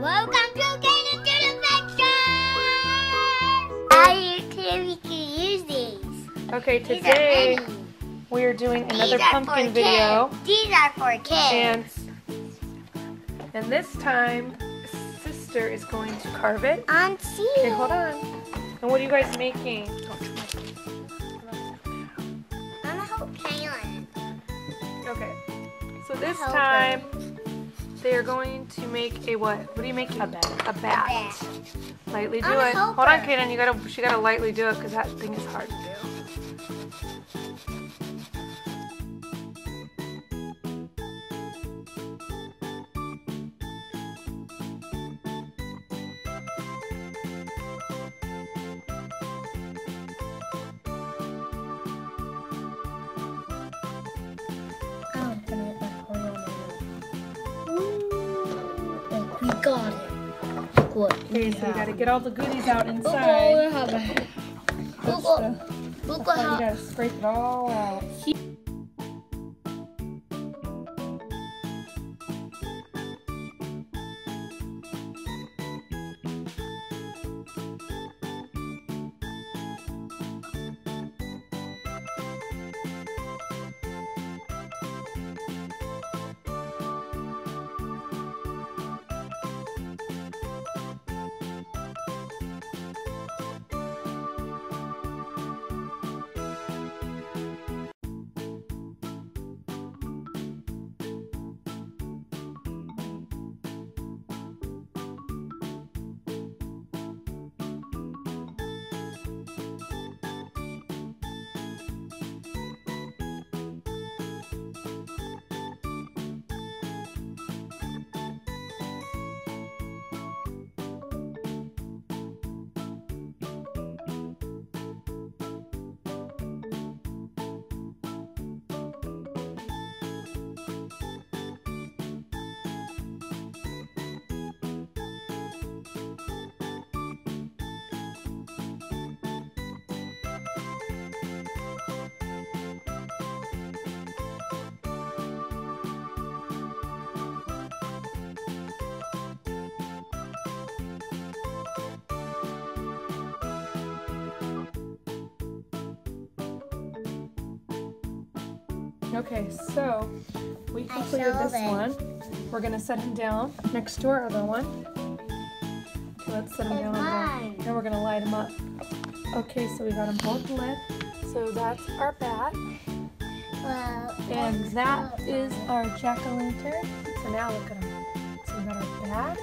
Welcome to Get Into the Picture! How you can we can use these? Okay, These are today mini. we are doing These another are pumpkin video. Kids. These are for kids. And and this time sister is going to carve it. on seal. Okay, hold on. And what are you guys making? I'm a hope Kaylin. Okay. So this helper. time they are going to make a what? What are you making? A bat. A bat. Lightly do I'm it. Hold on, helper. Caden. You gotta. She gotta lightly do it because that thing is hard to do. We got it. What? Okay, so you gotta get all the goodies out Oh, inside. we have a. That's Oh, the- Look how. gotta scrape it all out. Okay, so we completed this that. one. We're gonna set him down next to our other one. Okay, let's set him down there. And we're gonna light him up. Okay, so we got them both lit. So that's our bat. Well, And that is our jack-o'-lantern. So now look at them. So we got our bat.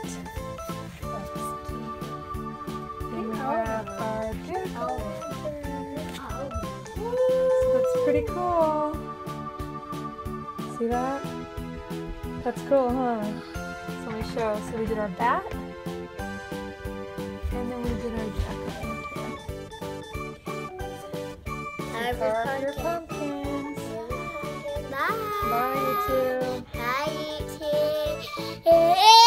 And we have our jack-o'-lantern. So that's pretty cool. See that? That's cool, huh? So we show. So we did our bat. And then we did our jack-o'-lantern. Harvest Carve your pumpkin. pumpkins. Bye. Bye, you two. Bye, you two.